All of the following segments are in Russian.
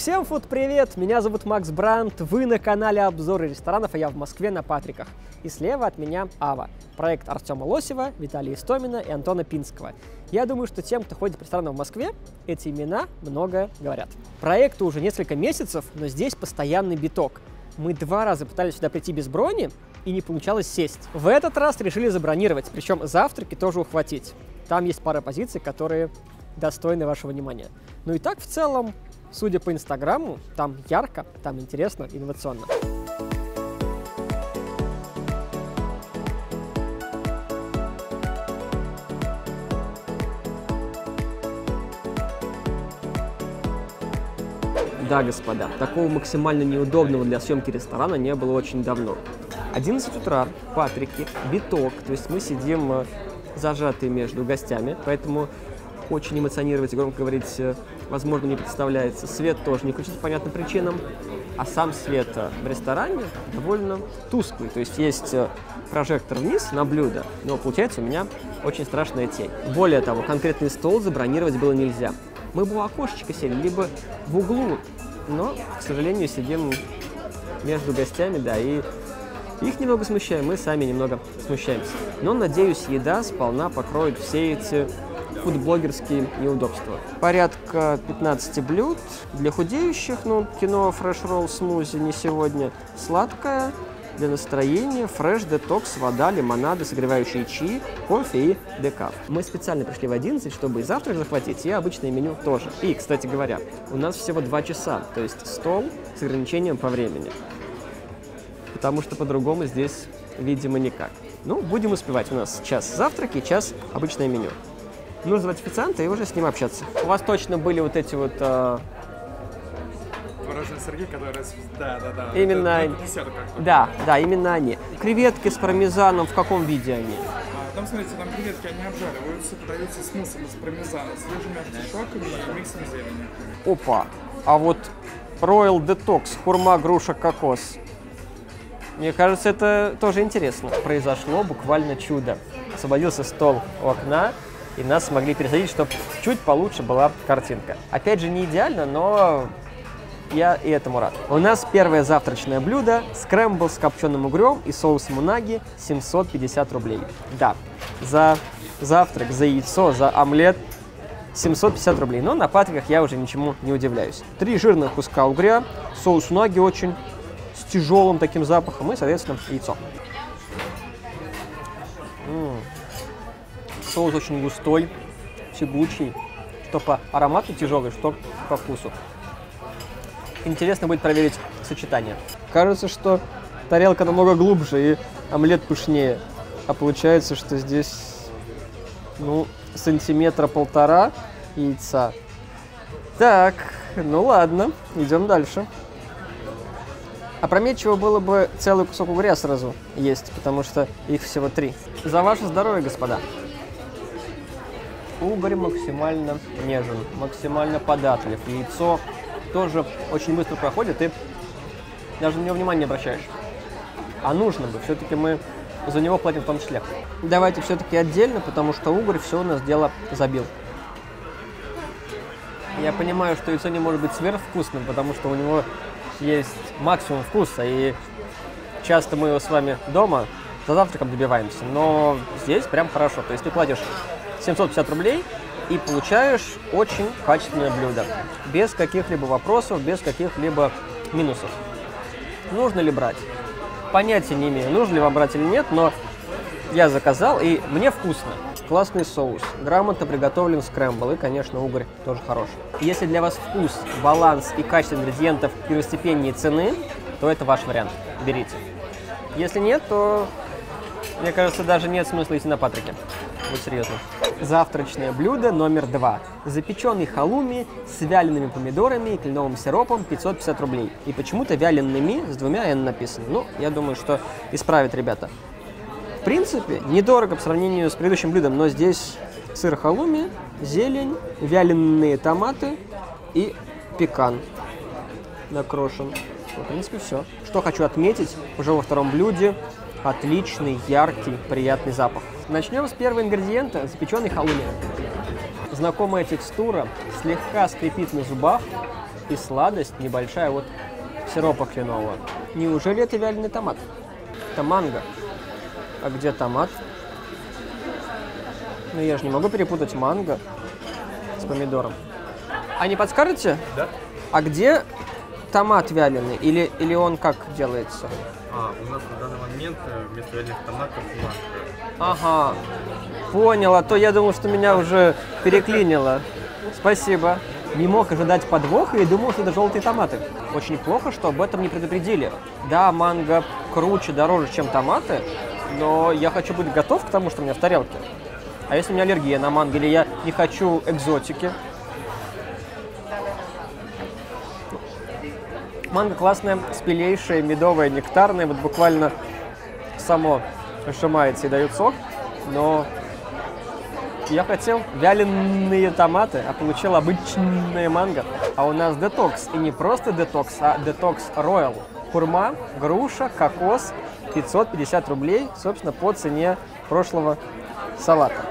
Всем фуд привет! Меня зовут Макс Брандт, вы на канале обзоры ресторанов, а я в Москве на Патриках. И слева от меня Ава, проект Артема Лосева, Виталия Истомина и Антона Пинского. Я думаю, что тем, кто ходит в рестораны в Москве, эти имена много говорят. Проекту уже несколько месяцев, но здесь постоянный биток. Мы два раза пытались сюда прийти без брони, и не получалось сесть. В этот раз решили забронировать, причем завтраки тоже ухватить. Там есть пара позиций, которые достойны вашего внимания. Ну и так в целом, судя по Инстаграму, там ярко, там интересно, инновационно. Да, господа, такого максимально неудобного для съемки ресторана не было очень давно. 11 утра, Патрики, биток, то есть мы сидим э, зажатые между гостями, поэтому очень эмоционировать и громко говорить, э, возможно, не представляется. Свет тоже не включится по понятным причинам, а сам свет э, в ресторане довольно тусклый, то есть есть прожектор вниз на блюдо, но получается у меня очень страшная тень. Более того, конкретный стол забронировать было нельзя. Мы бы у окошечка сели, либо в углу, но, к сожалению, сидим между гостями, да, и их немного смущаем, мы сами немного смущаемся. Но, надеюсь, еда сполна покроет все эти фудблогерские неудобства. Порядка 15 блюд для худеющих, ну, кино фреш ролл смузи не сегодня. Сладкое, для настроения, фреш, детокс, вода, лимонады, согревающие чаи, кофе и декаф. Мы специально пришли в 11, чтобы и завтрак захватить, и обычное меню тоже. И, кстати говоря, у нас всего 2 часа, то есть стол с ограничением по времени потому что по-другому здесь, видимо, никак. Ну, будем успевать. У нас час завтраки, час обычное меню. Нужно звать официанта и уже с ним общаться. У вас точно были вот эти вот... Э... Творожный Сергей, который... Да, да, да. Именно... Это, это да, да, именно они. Креветки с пармезаном в каком виде они? А, там, смотрите, там креветки, они обжариваются, подаются с муссом из пармезана, свежими артишоками и миксом зелени. Опа! А вот Royal Detox, хурма, груша, кокос. Мне кажется, это тоже интересно. Произошло буквально чудо. Освободился стол у окна, и нас смогли пересадить, чтобы чуть получше была картинка. Опять же, не идеально, но я и этому рад. У нас первое завтрачное блюдо – скрэмбл с копченым угрем и соусом унаги 750 рублей. Да, за завтрак, за яйцо, за омлет 750 рублей. Но на патриках я уже ничему не удивляюсь. Три жирных куска угря, соус унаги очень тяжелым таким запахом и, соответственно, яйцо. Соус очень густой, тягучий, что по аромату тяжелый, что по вкусу. Интересно будет проверить сочетание. Кажется, что тарелка намного глубже и омлет пышнее. А получается, что здесь, ну, сантиметра полтора яйца. Так, ну ладно, идем дальше. Опрометчиво было бы целый кусок угря сразу есть, потому что их всего три. За ваше здоровье, господа. Угорь максимально нежен, максимально податлив. Яйцо тоже очень быстро проходит, и даже на него внимания не обращаешь. А нужно бы, все-таки мы за него платим в том числе. Давайте все-таки отдельно, потому что угорь все у нас дело забил. Я понимаю, что яйцо не может быть сверхвкусным, потому что у него есть максимум вкуса, и часто мы его с вами дома за завтраком добиваемся, но здесь прям хорошо. То есть ты платишь 750 рублей и получаешь очень качественное блюдо, без каких-либо вопросов, без каких-либо минусов. Нужно ли брать? Понятия не имею, нужно ли вам брать или нет, но я заказал, и мне вкусно. Классный соус, грамотно приготовлен скрэмбл, и, конечно, угорь тоже хороший. Если для вас вкус, баланс и качество ингредиентов первостепеннее цены, то это ваш вариант. Берите. Если нет, то, мне кажется, даже нет смысла идти на патрике. Вот серьезно. Завтрачное блюдо номер два. Запеченный халуми с вялеными помидорами и кленовым сиропом 550 рублей. И почему-то вялеными с двумя «н» написано. Ну, я думаю, что исправят ребята. В принципе, недорого по сравнению с предыдущим блюдом, но здесь сыр халуми, зелень, вяленые томаты и пекан накрошен. В принципе, все. Что хочу отметить уже во втором блюде. Отличный, яркий, приятный запах. Начнем с первого ингредиента – запеченный халуми. Знакомая текстура, слегка скрипит на зубах, и сладость небольшая вот сиропа кленового. Неужели это вяленый томат? Это манго. А где томат? Ну я же не могу перепутать манго с помидором. А не подскажете? Да? А где томат вяленый? Или, или он как делается? А, у нас на данный момент э, вместо вяленых томатов манго. Ага, понял, а то я думал, что меня уже переклинило. Спасибо. Не мог ожидать подвоха и думал, что это желтые томаты. Очень плохо, что об этом не предупредили. Да, манго круче, дороже, чем томаты, но я хочу быть готов к тому, что у меня в тарелке. А если у меня аллергия на манго, или я не хочу экзотики? Манго классная, спелейшая, медовая, нектарная. Вот буквально само сжимается и дает сок. Но я хотел вяленые томаты, а получил обычные манго. А у нас детокс. И не просто детокс, а детокс роял. Хурма, груша, кокос, 550 рублей, собственно, по цене прошлого салата.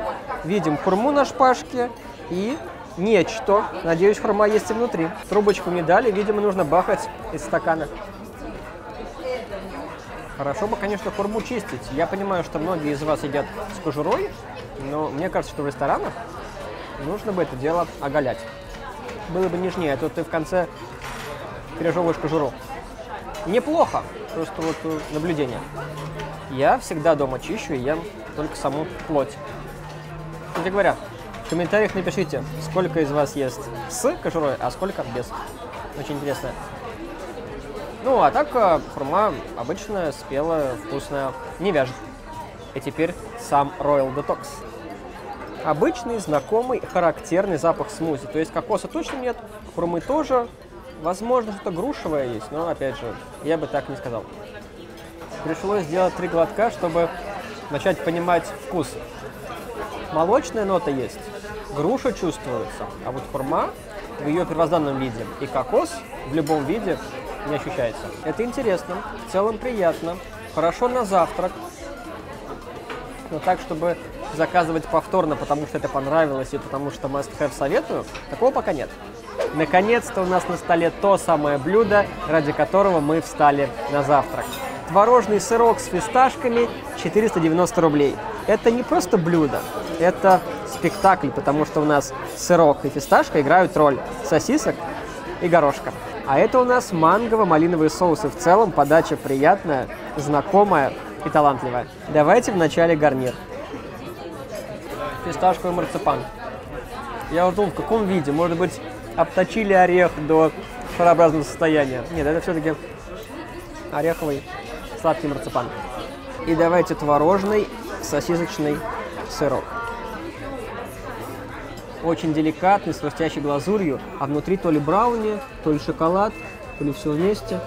Видим хурму на шпажке и нечто. Надеюсь, хурма есть и внутри. Трубочку не дали, видимо, нужно бахать из стакана. Хорошо бы, конечно, хурму чистить. Я понимаю, что многие из вас едят с кожурой, но мне кажется, что в ресторанах нужно бы это дело оголять. Было бы нежнее, а то ты в конце пережевываешь кожуру. Неплохо, просто вот э, наблюдение. Я всегда дома чищу и ем только саму плоть. Кстати говоря, в комментариях напишите, сколько из вас ест с кожурой, а сколько без. Очень интересно. Ну, а так э, хурма обычная, спелая, вкусная, не вяжет. И теперь сам Royal Detox. Обычный, знакомый, характерный запах смузи. То есть кокоса точно нет, хурмы тоже. Возможно, что-то грушевое есть, но, опять же, я бы так не сказал. Пришлось сделать три глотка, чтобы начать понимать вкус. Молочная нота есть, груша чувствуется, а вот хурма в ее первозданном виде и кокос в любом виде не ощущается. Это интересно, в целом приятно, хорошо на завтрак, но так, чтобы заказывать повторно, потому что это понравилось и потому что must have советую, такого пока нет. Наконец-то у нас на столе то самое блюдо, ради которого мы встали на завтрак. Творожный сырок с фисташками 490 рублей. Это не просто блюдо, это спектакль, потому что у нас сырок и фисташка играют роль сосисок и горошка. А это у нас мангово-малиновые соусы. В целом подача приятная, знакомая и талантливая. Давайте вначале гарнир. Фисташковый марципан. Я вот думал, в каком виде? Может быть, обточили орех до шарообразного состояния. Нет, это все-таки ореховый сладкий марципан. И давайте творожный сосисочный сырок. Очень деликатный, с хрустящей глазурью, а внутри то ли брауни, то ли шоколад, то ли все вместе.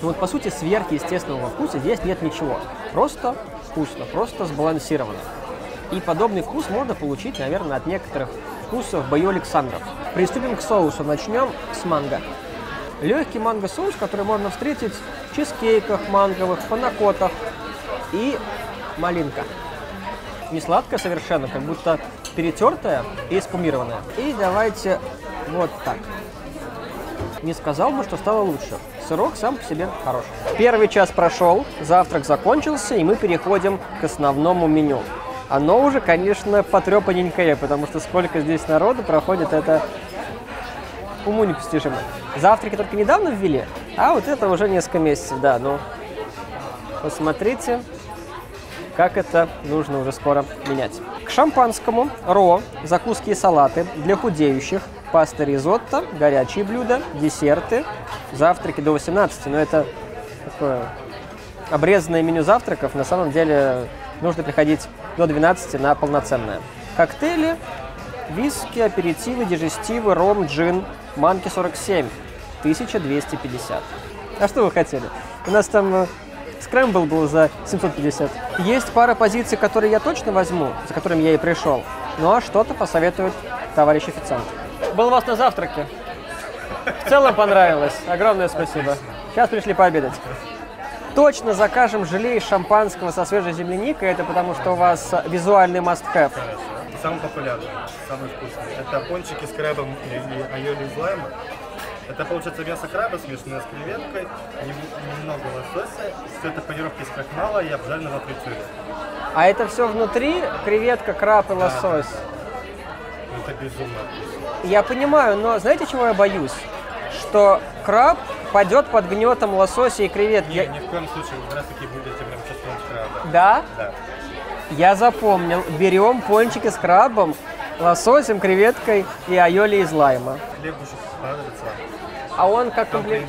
Ну вот, по сути, сверхъестественного вкуса здесь нет ничего. Просто вкусно, просто сбалансировано. И подобный вкус можно получить, наверное, от некоторых вкусов Бою Александров. Приступим к соусу. Начнем с манго. Легкий манго-соус, который можно встретить в чизкейках манговых, панакотах и малинка. Не сладкая совершенно, как будто перетертая и спумированная. И давайте вот так. Не сказал бы, что стало лучше. Сырок сам по себе хорош. Первый час прошел, завтрак закончился, и мы переходим к основному меню. Оно уже, конечно, потрепанненькое, потому что сколько здесь народу проходит, это уму непостижимо. Завтраки только недавно ввели, а вот это уже несколько месяцев, да, ну, посмотрите, как это нужно уже скоро менять. К шампанскому, ро, закуски и салаты для худеющих, паста ризотто, горячие блюда, десерты, завтраки до 18, но это такое обрезанное меню завтраков, на самом деле нужно приходить до 12 на полноценное. Коктейли, виски, аперитивы, дижестивы, ром, джин, манки 47, 1250. А что вы хотели? У нас там э, скрэмбл был за 750. Есть пара позиций, которые я точно возьму, за которыми я и пришел. Ну а что-то посоветует товарищ официант. Был у вас на завтраке. В целом понравилось. Огромное спасибо. Сейчас пришли пообедать. Точно закажем желе из шампанского со свежей земляникой. Это потому, что у вас визуальный must-have. Самый популярный, самый вкусный. Это пончики с крабом и айоли из лайма. Это получается мясо краба, смешанное с креветкой, нем- немного лосося, все это панировки из крахмала и обжаренного фритюре. А это все внутри? Креветка, краб и лосось. Ну, Это безумно вкусно. Я понимаю, но знаете, чего я боюсь? Что краб падет под гнетом лосося и креветки. Не, Я- ни в коем случае вы как раз таки будете прям чувствовать краба. Да? Да. Я запомнил. Берем пончики с крабом, лососем, креветкой и айоли из лайма. Хлеб уже понадобится. А он как комплимент?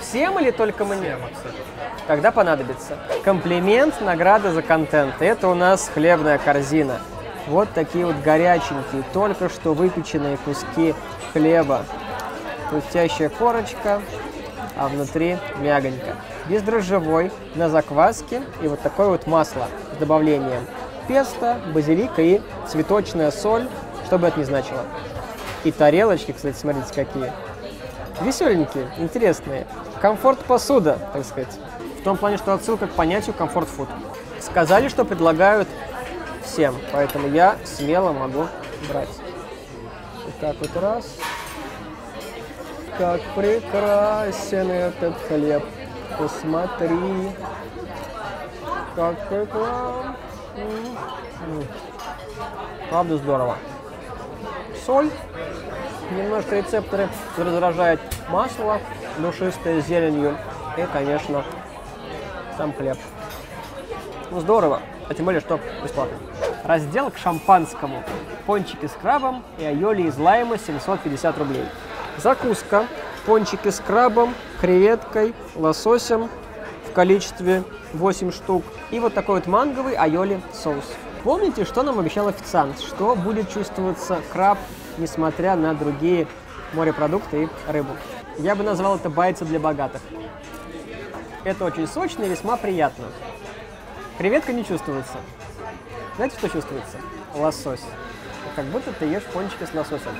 Всем или только мне? Всем абсолютно. Тогда понадобится. Комплимент, награда за контент. Это у нас хлебная корзина. Вот такие вот горяченькие, только что выпеченные куски хлеба. Хрустящая корочка, а внутри мягонько. Бездрожжевой, на закваске и вот такое вот масло с добавлением песто, базилика и цветочная соль, что бы это ни значило. И тарелочки, кстати, смотрите какие. Веселенькие, интересные. Комфорт посуда, так сказать. В том плане, что отсылка к понятию комфорт фуд. Сказали, что предлагают всем, поэтому я смело могу брать. Вот так вот раз. Как прекрасен этот хлеб. Посмотри. Как прекрасен. М. Правда здорово. Соль. Немножко рецепторы раздражает масло, душистое зеленью. И, конечно, сам хлеб. Ну, здорово. А тем более, что бесплатно. Раздел к шампанскому. Пончики с крабом и айоли из лайма 750 рублей. Закуска. Пончики с крабом, креветкой, лососем в количестве 8 штук. И вот такой вот манговый айоли соус. Помните, что нам обещал официант? Что будет чувствоваться краб, несмотря на другие морепродукты и рыбу. Я бы назвал это байца для богатых. Это очень сочно и весьма приятно. Креветка не чувствуется. Знаете, что чувствуется? Лосось. Как будто ты ешь пончики с лососем.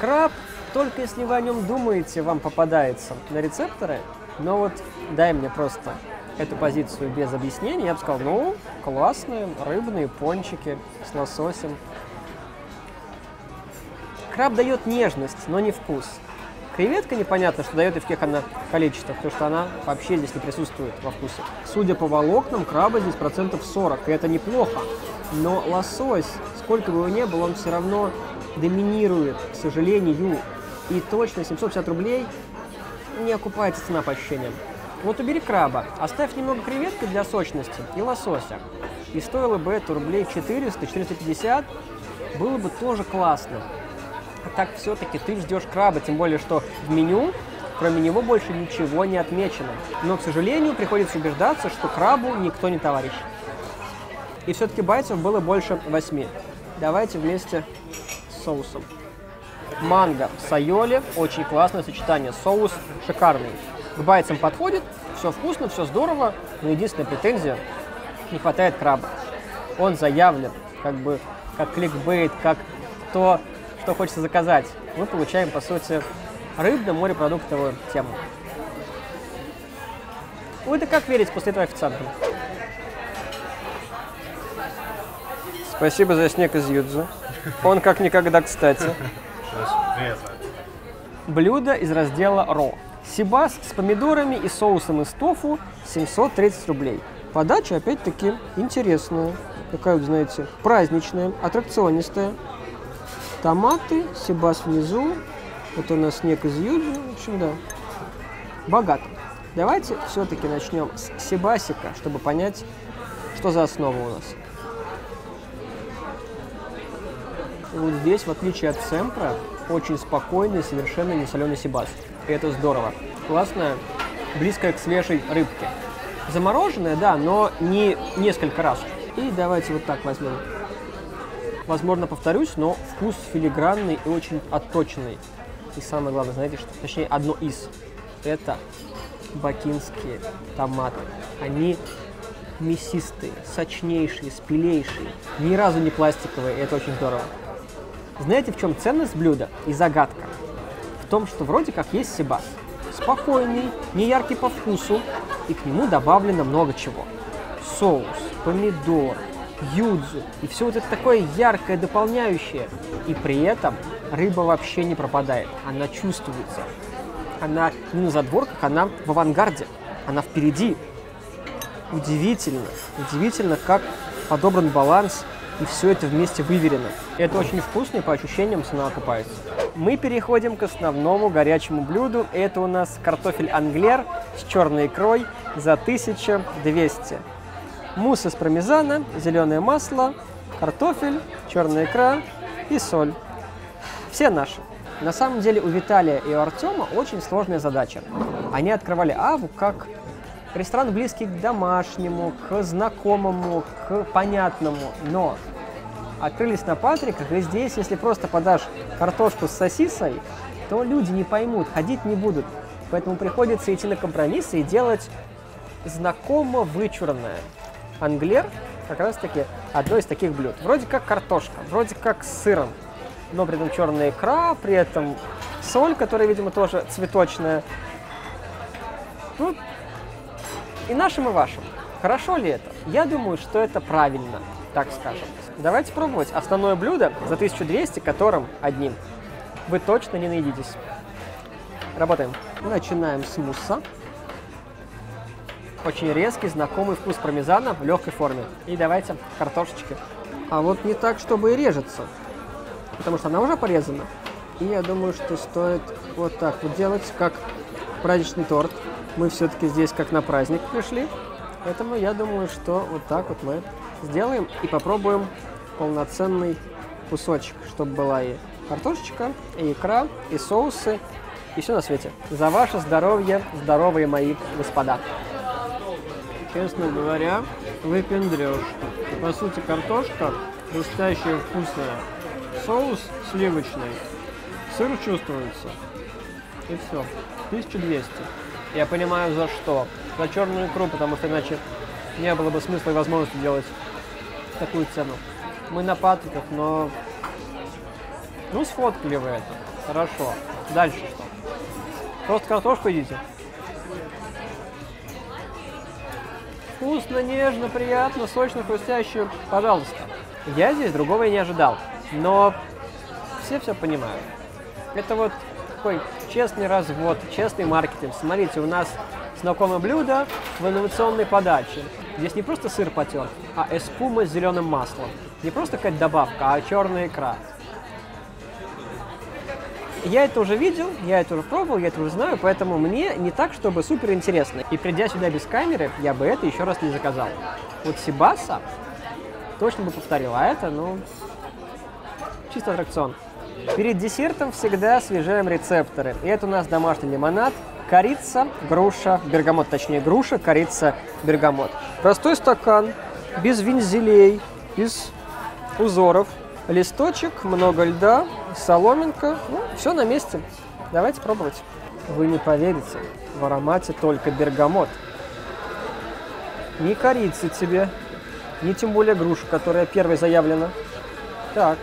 Краб, только если вы о нем думаете, вам попадается на рецепторы. Но вот дай мне просто эту позицию без объяснений, я бы сказал, ну, классные рыбные пончики с лососем. Краб дает нежность, но не вкус. Креветка непонятно, что дает и в каких она количествах, потому что она вообще здесь не присутствует во вкусе. Судя по волокнам, краба здесь процентов 40, и это неплохо. Но лосось, сколько бы его ни было, он все равно доминирует, к сожалению. И точно 750 рублей не окупается цена по ощущениям. Вот убери краба, оставь немного креветки для сочности и лосося. И стоило бы это рублей 400-450, было бы тоже классно. А так все-таки ты ждешь краба, тем более, что в меню, кроме него, больше ничего не отмечено. Но, к сожалению, приходится убеждаться, что крабу никто не товарищ. И все-таки байцев было больше восьми. Давайте вместе с соусом. Манго с айоли, очень классное сочетание. Соус шикарный. К байцам подходит, все вкусно, все здорово, но единственная претензия – не хватает краба. Он заявлен, как бы, как кликбейт, как то, что хочется заказать. Мы получаем, по сути, рыбно-морепродуктовую тему. Вы-то как верить после этого официантам? Спасибо за снег из Юдзу. Он как никогда кстати. Блюдо из раздела «Ро». Сибас с помидорами и соусом из тофу 730 рублей. Подача, опять-таки, интересная. Такая знаете, праздничная, аттракционистая. Томаты, сибас внизу. Это у нас снег из юджи. В общем, да. Богато. Давайте все-таки начнем с сибасика, чтобы понять, что за основа у нас. Вот здесь, в отличие от цемпра, очень спокойный, совершенно не соленый сибас. И это здорово. Классная, близкая к свежей рыбке. Замороженная, да, но не несколько раз. И давайте вот так возьмем. Возможно, повторюсь, но вкус филигранный и очень отточенный. И самое главное, знаете, что, точнее, одно из. Это бакинские томаты. Они мясистые, сочнейшие, спелейшие, ни разу не пластиковые, и это очень здорово. Знаете, в чем ценность блюда и загадка? В том, что вроде как есть сибас. Спокойный, не яркий по вкусу, и к нему добавлено много чего. Соус, помидор, юдзу, и все вот это такое яркое, дополняющее. И при этом рыба вообще не пропадает, она чувствуется. Она не на задворках, она в авангарде, она впереди. Удивительно, удивительно, как подобран баланс и все это вместе выверено. Это очень вкусно и по ощущениям цена окупается. Мы переходим к основному горячему блюду. Это у нас картофель англер с черной икрой за 1200. Мусс из пармезана, зеленое масло, картофель, черная икра и соль. Все наши. На самом деле у Виталия и у Артема очень сложная задача. Они открывали Аву как ресторан близкий к домашнему, к знакомому, к понятному, но открылись на Патриках, и здесь, если просто подашь картошку с сосисой, то люди не поймут, ходить не будут. Поэтому приходится идти на компромиссы и делать знакомо вычурное. Англер как раз таки одно из таких блюд. Вроде как картошка, вроде как с сыром, но при этом черная икра, при этом соль, которая, видимо, тоже цветочная. Ну, и нашим, и вашим. Хорошо ли это? Я думаю, что это правильно, так скажем. Давайте пробовать основное блюдо за 1200, которым одним вы точно не наедитесь. Работаем. Начинаем с мусса. Очень резкий, знакомый вкус пармезана в легкой форме. И давайте картошечки. А вот не так, чтобы и режется, потому что она уже порезана. И я думаю, что стоит вот так вот делать, как праздничный торт. Мы все-таки здесь как на праздник пришли. Поэтому я думаю, что вот так вот мы сделаем и попробуем полноценный кусочек, чтобы была и картошечка, и икра, и соусы, и все на свете. За ваше здоровье, здоровые мои господа. Честно говоря, выпендрешь. По сути, картошка хрустящая, вкусная. Соус сливочный. Сыр чувствуется. И все. 1200. Я понимаю, за что. За черную икру, потому что иначе не было бы смысла и возможности делать такую цену. Мы на патриках, но... Ну, сфоткали вы это. Хорошо. Дальше что? Просто картошку едите? Вкусно, нежно, приятно, сочно, хрустяще. Пожалуйста. Я здесь другого и не ожидал. Но все все понимают. Это вот такой честный развод, честный маркетинг. Смотрите, у нас знакомое блюдо в инновационной подаче. Здесь не просто сыр потер, а эспума с зеленым маслом. Не просто какая-то добавка, а черная икра. Я это уже видел, я это уже пробовал, я это уже знаю, поэтому мне не так, чтобы супер интересно. И придя сюда без камеры, я бы это еще раз не заказал. Вот Сибаса точно бы повторил, а это, ну, чисто аттракцион. Перед десертом всегда освежаем рецепторы. И это у нас домашний лимонад, корица, груша, бергамот, точнее груша, корица, бергамот. Простой стакан, без вензелей, без узоров, листочек, много льда, соломинка, ну, все на месте. Давайте пробовать. Вы не поверите, в аромате только бергамот. Ни корицы тебе, ни тем более груша, которая первой заявлена. Так,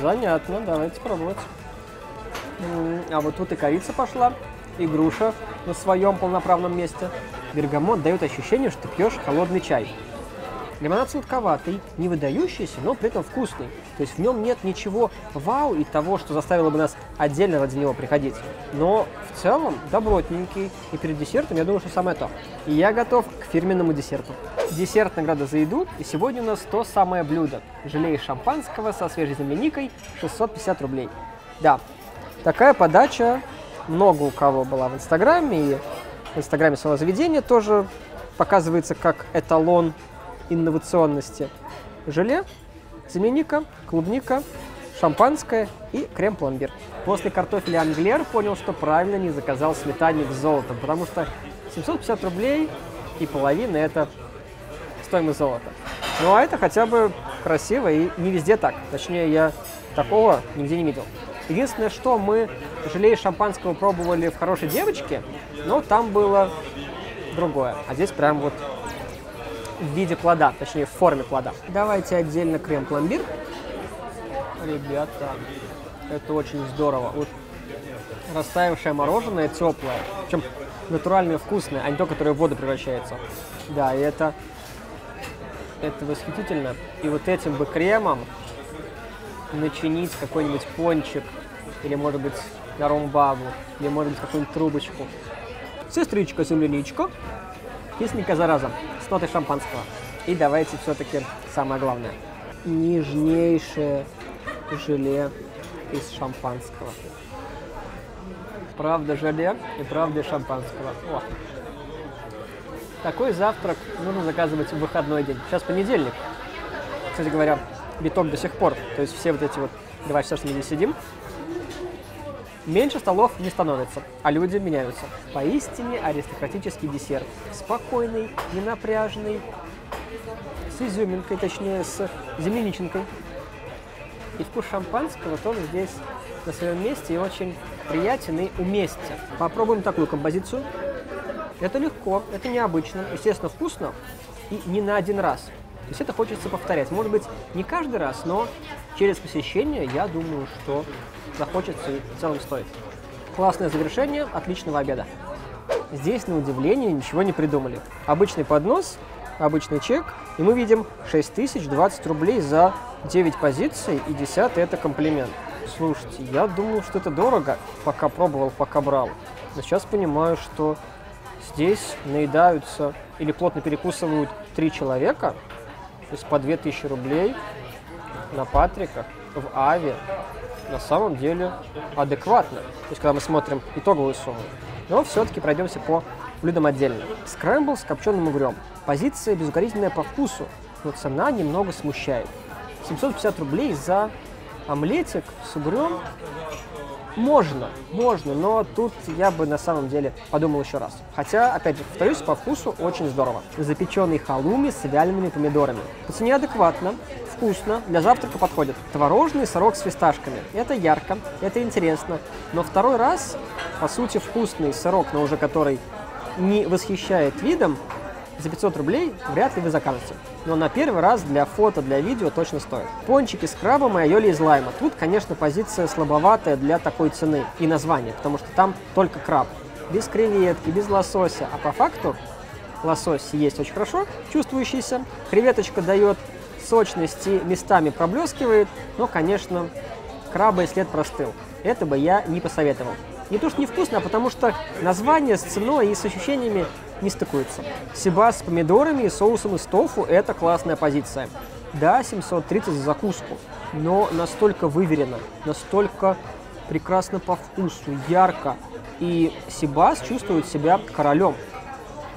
занятно, давайте пробовать. А вот тут и корица пошла, и груша на своем полноправном месте. Бергамот дает ощущение, что пьешь холодный чай. Лимонад сладковатый, не выдающийся, но при этом вкусный. То есть в нем нет ничего вау и того, что заставило бы нас отдельно ради него приходить. Но в целом добротненький. И перед десертом я думаю, что самое то. И я готов к фирменному десерту. Десерт награда за еду. И сегодня у нас то самое блюдо. Желе из шампанского со свежей земляникой 650 рублей. Да, такая подача много у кого была в Инстаграме. И в Инстаграме своего заведения тоже показывается как эталон инновационности. Желе, земляника, клубника, шампанское и крем-пломбир. После картофеля англер понял, что правильно не заказал сметанник с золотом, потому что 750 рублей и половина – это стоимость золота. Ну а это хотя бы красиво и не везде так. Точнее, я такого нигде не видел. Единственное, что мы желе шампанского пробовали в «Хорошей девочке», но там было другое. А здесь прям вот в виде плода, точнее в форме плода. Давайте отдельно крем-пломбир. Ребята, это очень здорово. Вот растаявшее мороженое теплое, причем натуральное вкусное, а не то, которое в воду превращается. Да, и это, это восхитительно. И вот этим бы кремом начинить какой-нибудь пончик, или, может быть, гарумбабу, или, может быть, какую-нибудь трубочку. Сестричка, кисленькая зараза, с нотой шампанского. И давайте все-таки самое главное. Нежнейшее желе из шампанского. Правда желе и правда шампанского. О. Такой завтрак нужно заказывать в выходной день. Сейчас понедельник. Кстати говоря, биток до сих пор. То есть все вот эти вот два часа, что мы здесь сидим, Меньше столов не становится, а люди меняются. Поистине аристократический десерт. Спокойный, ненапряжный, с изюминкой, точнее, с земляниченкой. И вкус шампанского тоже здесь на своем месте и очень приятен и уместен. Попробуем такую композицию. Это легко, это необычно, естественно, вкусно и не на один раз. То есть это хочется повторять. Может быть, не каждый раз, но через посещение я думаю, что захочется и в целом стоит. Классное завершение отличного обеда. Здесь, на удивление, ничего не придумали. Обычный поднос, обычный чек, и мы видим 6020 рублей за 9 позиций, и 10 это комплимент. Слушайте, я думал, что это дорого, пока пробовал, пока брал. Но сейчас понимаю, что здесь наедаются или плотно перекусывают три человека, то есть по 2000 рублей на Патриках, в Аве, на самом деле адекватно. То есть, когда мы смотрим итоговую сумму. Но все-таки пройдемся по блюдам отдельно. Скрэмбл с копченым угрем. Позиция безукоризненная по вкусу, но цена немного смущает. 750 рублей за омлетик с угрем можно, можно, но тут я бы на самом деле подумал еще раз. Хотя, опять же, повторюсь, по вкусу очень здорово. Запеченный халуми с вялеными помидорами. По цене адекватно, вкусно, для завтрака подходит. Творожный сырок с фисташками. Это ярко, это интересно. Но второй раз, по сути, вкусный сырок, но уже который не восхищает видом, за 500 рублей вряд ли вы закажете. Но на первый раз для фото, для видео точно стоит. Пончики с крабом и айоли из лайма. Тут, конечно, позиция слабоватая для такой цены и названия, потому что там только краб. Без креветки, без лосося. А по факту лосось есть очень хорошо, чувствующийся. Креветочка дает сочности местами проблескивает, но, конечно, краба и след простыл. Это бы я не посоветовал. Не то, что невкусно, а потому что название с ценой и с ощущениями не стыкуются. Сибас с помидорами и соусом из тофу – это классная позиция. Да, 730 за закуску, но настолько выверено, настолько прекрасно по вкусу, ярко. И Сибас чувствует себя королем.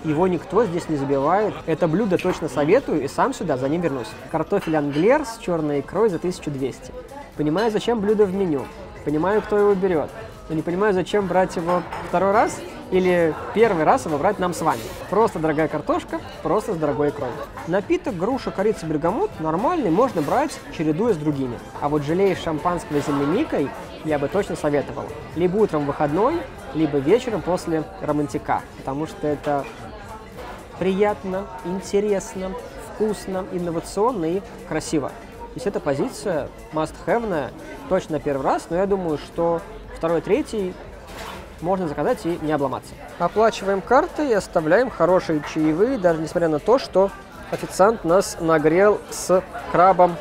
Его никто здесь не забивает. Это блюдо точно советую и сам сюда за ним вернусь. Картофель англер с черной икрой за 1200. Понимаю, зачем блюдо в меню. Понимаю, кто его берет. Но не понимаю, зачем брать его второй раз или первый раз его брать нам с вами. Просто дорогая картошка, просто с дорогой икрой. Напиток груша, корица, бергамот нормальный, можно брать, чередуя с другими. А вот желе из шампанского с земляникой я бы точно советовал. Либо утром выходной, либо вечером после романтика, потому что это приятно, интересно, вкусно, инновационно и красиво. То есть эта позиция must-have, точно первый раз, но я думаю, что второй, третий можно заказать и не обломаться. Оплачиваем картой и оставляем хорошие чаевые, даже несмотря на то, что официант нас нагрел с крабом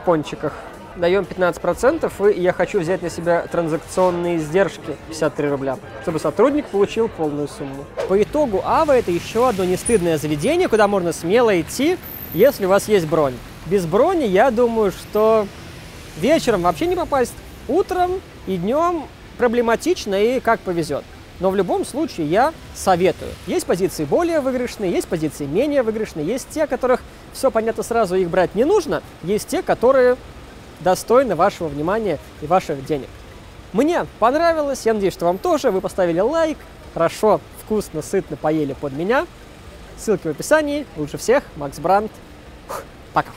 в пончиках даем 15%, и я хочу взять на себя транзакционные издержки 53 рубля, чтобы сотрудник получил полную сумму. По итогу АВА это еще одно нестыдное заведение, куда можно смело идти, если у вас есть бронь. Без брони, я думаю, что вечером вообще не попасть, утром и днем проблематично и как повезет. Но в любом случае я советую. Есть позиции более выигрышные, есть позиции менее выигрышные, есть те, которых все понятно сразу, их брать не нужно, есть те, которые достойны вашего внимания и ваших денег. Мне понравилось, я надеюсь, что вам тоже. Вы поставили лайк, хорошо, вкусно, сытно поели под меня. Ссылки в описании. Лучше всех, Макс Брандт. Пока.